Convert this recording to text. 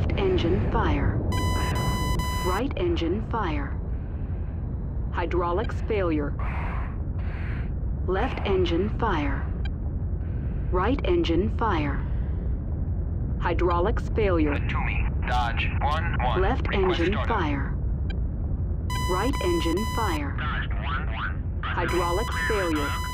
Left engine fire. Right engine fire. Hydraulics failure. Left engine fire. Right engine fire. Hydraulics failure. Dodge, 1-1. Left Request engine startup. fire. Right engine fire. Dodge, 1-1. Hydraulics failure.